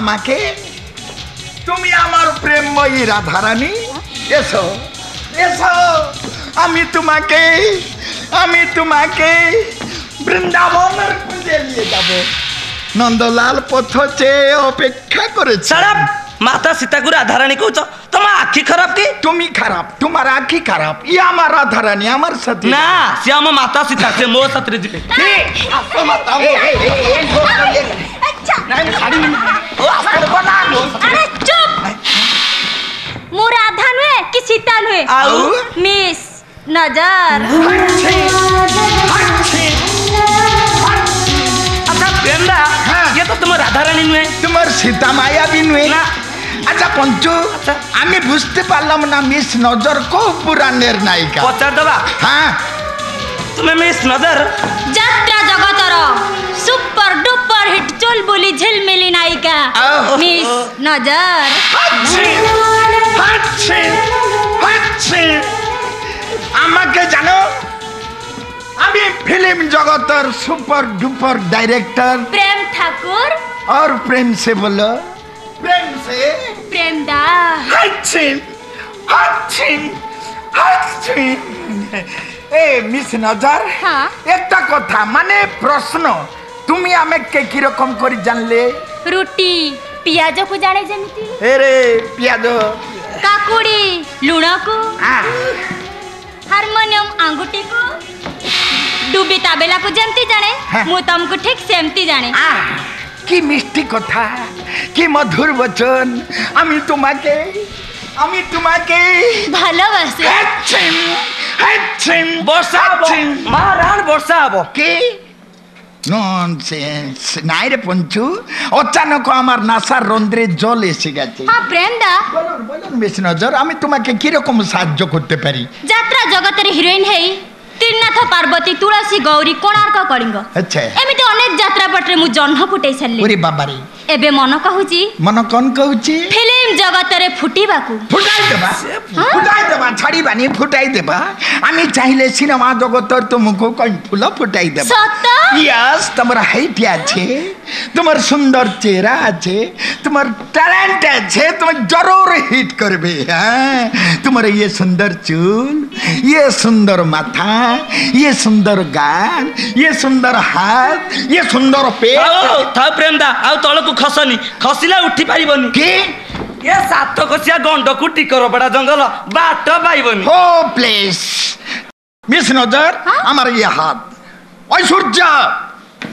আমাকে তুমি আমার প্রেমময়ী রাধারানী এসো এসো আমি তোমাকে আমি তোমাকে বৃন্দাবনের খুঁজে নিয়ে যাব নন্দলাল পথ চেয়ে অপেক্ষা করেছে মাতা সীতাকুর রাধারানী কৌছ তোমার আখি খারাপ কি তুমি খারাপ তোমার আখি খারাপ ই আমার রাধারানী আমার সাথে না সে আমার মাতা সীতা সে মো সাথে যাবে আসো মাতা আরে চুপ। মো রাধা নুয়ে কি সীতা নুয়ে মিস নজর। আচ্ছা প্রেমদা ये तो তোমার রাধা রানী নুয়ে তোমার সীতা মায়া বি নুয়ে না। আচ্ছা পঞ্চু আচ্ছা। আমি বুঝতে পারলাম না মিস নজর কো পুরাণের নায়িকা। পচার দেবা? হ্যাঁ। তুমি মিস নজর? যাত্রা জগতর সুপার ডুপ পর চল বলি ঝিলমিলি নায়িকা মিস নজর আমাকে জানো? আমি ফিল্ম জগতের super duper director. Prem Thakur. और प्रेम से बोलो प्रेम से प्रेम दा हचिन हचिन हचिन ए मिस नजर हाँ एक কথা মানে প্রশ্ন। তুমি আমাকে কীরকম করে জানলে? রুটি পিয়াজ পিয়াজকু জানে যেমিতি? এরে পিয়াজ। কাকুড়ি লুণকু? হারমোনিয়াম আঙ্গুটিকু ডুবি তাবেলা তাবেলাকু যেমতি জানে মু তমকু ঠিক সেমতি জানে কি মিষ্টি কথা কি মধুর বচন আমি তোমাকে আমি তোমাকে ভালোবাসি বর্ষা হব মারান বর্ষা হব কি নাইরে পঞ্চু অচানক আমার নাসার রন্ধ্রে জল এসে গেছে ব্রেন্দা বলুন বলুন মিস নজর আমি তোমাকে কীরকম সাহায্য করতে পারি যাত্রা জগতের হিরোইন হেই ত্রিনাথ পার্বতী তুলসী গৌরী কোণার্ক কলিঙ্গ আচ্ছা এমিতি অনেক যাত্রা পটরে মু জহ্ন ফুটাই সারলি ওরে বাবা এবে মন কহুচি মন কন কহুচি ফিল্ম জগতরে ফুটিবাকু ফুটাই দেবা সে হ্যাঁ? ফুটাই দেবা ঝাড়ি বানি ফুটাই দেবা। আমি চাইলে সিনেমা জগতর তোমাকে কই ফুল ফুটাই দেবা। ইয়াস তোমার হাইট আছে তোমার সুন্দর চেহারা আছে তোমার ট্যালেন্ট আছে তুমি জরুর হিট করবে হ্যাঁ? তোমার ইয়ে সুন্দর চুল ইয়ে সুন্দর মাথা ইয়ে সুন্দর গান ইয়ে সুন্দর হাত ইয়ে সুন্দর পেট। থ প্রেমদা আউ তলকু খসনি খসিলা উঠি পারিবনি কি? ଏ ସାତ କଷିଆ ଗଣ୍ଡକୁ ଟିକରପଡା ଜଙ୍ଗଲ ବାଟ ପାଇବନି হো প্লেস মিস নজর আমার ইয়ে হাত ঐশ্বর্য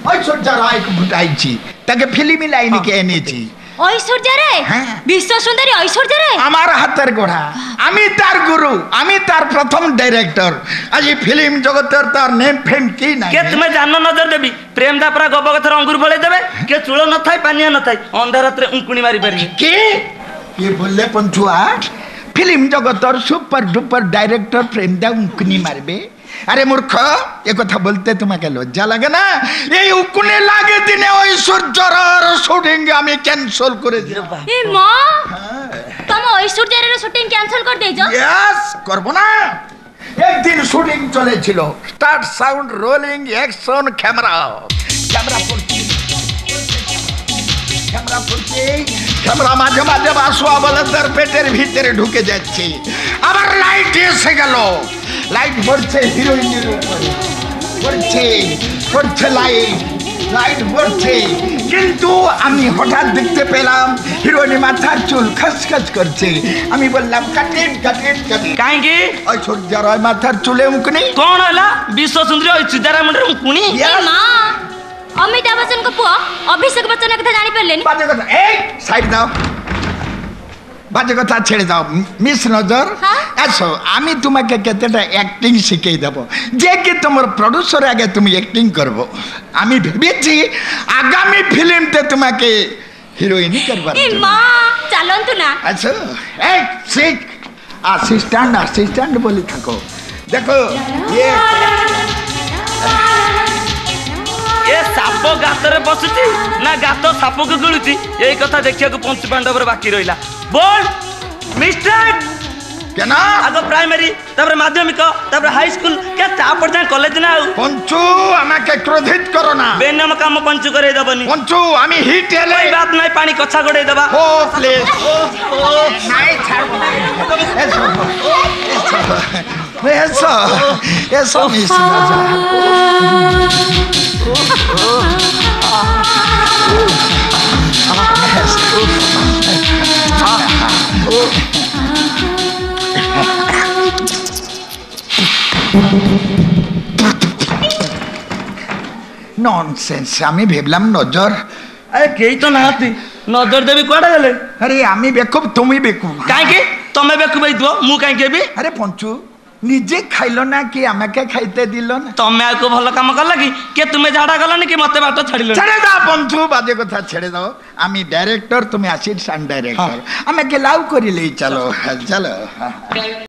ঐশ্বর্য রায়কে ফুটাইছি তাকে ফিল্মি লাইনকে এনেছি ঐশ্বর্যরে হ্যাঁ। বিশ্ব সুন্দরী ঐশ্বর্যরে আমার হাতের গোড়া আমি তার গুরু আমি তার প্রথম ডাইরেক্টর আজ ফিল্ম জগতের তার নেম ফেম কি নাই କେ ତୁମେ ଜାନ ନଜର ଦେବି ପ୍ରେମଦା ପୁରା ଗବ କଥାର ଅଙ୍ଗୁର ଭଳେଇ ଦେବେ କିଏ ଚୂଳ ନଥାଏ ପାନିଆ ନଥାଏ ଅନ୍ଧାର ରାତିରେ ଉଙ୍କୁଣି ମାରି ପାରିବେ কে কে বললে পঞ্চুয়া ফিল্ম জগতর সুপার ডুপার ডাইরেক্টর প্রেম দা উঙ্কুনি মারবে। আরে মূর্খ এ কথা বলতে তোমাকে লজ্জা লাগে না? এই উকুনে লাগে দিনে ওই সূর্যর শুটিং আমি ক্যান্সেল করে দেব এ মা তম ঐশ্বর্যের শুটিং ক্যান্সেল করে দিয়েছ? ইয়েস করব না। একদিন শুটিং চলেছিল। Start sound rolling action camera camera শ্যামরা ফুলছে শ্যামরা মাঝে মাঝে বাসুয়া বলে তার পেটের ভিতরে ঢুকে যাচ্ছে। আবার লাইট এসে গেল। লাইট পড়ছে হিরোইনের উপরে। পড়ছে পড়ছে লাইট লাইট পড়ছে। কিন্তু আমি হঠাৎ দেখতে পেলাম হিরোইনি মাথার চুল খসখস করছে। আমি বললাম কাটেন কাটেন কাটেন। কাহিঁকি ওই ছোট রয় মাথার চুলে উঁকনি কোন হলা? বিশ্ব সুন্দরী ওই সিদ্ধারামণের উঁকুনি না অমিতাভ বচ্চনଙ୍କ ପୁଅ অভিষেক বচ্চন কথা জানি পারলেন বাজে কথা এই সাইড দাও। বাজে কথা ছেড়ে দাও মিস নজর। হ্যাঁ? আসো আমি তোমাকে কতটা অ্যাক্টিং শিখিয়ে দেব। যে কি তোমার প্রডিউসর আগে তুমি অ্যাক্টিং করব। আমি ভেবেছি আগামী ফিল্মতে তোমাকে হিরোইনই করবার মা চালন্তু না। আচ্ছা এই শিখ। অ্যাসিস্ট্যান্ট অ্যাসিস্ট্যান্ট বলি থাকো। দেখো এ ইয়ে। ଏ ସାପ ଗାତରେ ପଶୁଛି ନା ଗାତ ସାପକୁ ଗିଳୁଛି ଏଇ କଥା ଦେଖିବାକୁ ପଞ୍ଚୁ ପାଣ୍ଡବର ବାକି ରହିଲା ବୋଲ ମିଷ୍ଟର কেন আগ প্রাইমারি তারপরে মাধ্যমিক তারপরে হাই স্কুল কে তারপর যাই কলেজ না ଆଉ পঞ্চু আমাকে ক্রোধিত করো না বেনিয়ম কাম পঞ্চু করেই দেবনি পঞ্চু আমি হিট এলে ওই বাত নাই পানি কছা গড়েই দেবা ও প্লিজ নাই ছাড়বো না। এসো এসো এসো এসো মিস রাজা Nonsense, আমি ভেবলাম নজর। আরে কেই তো না নাহাতি? নজর দেবি কোড়া গেলে? আরে আমি বেকুব তুমি বেকুব। কাইকি? তুমি বেকুব হইতো মু কাইকি হেবি? আরে পঞ্চু নিজে খাইল না কি আমাকে খাইতে দিল না ତମେ ଆଉ କୋଉ ଭଲ କାମ କଲ କି କିଏ ତୁମେ ଝାଡା ଗଲନି କି ମତେ ବାଟ ଛାଡିଲନି ছেড়ে দাও বন্ধু বাজে কথা ছেড়ে দাও আমি ডাইরেক্টর তুমি আসিস্ট্যান্ট ডাইরেক্টর আমাকে লাভ করিলেই চলো চলো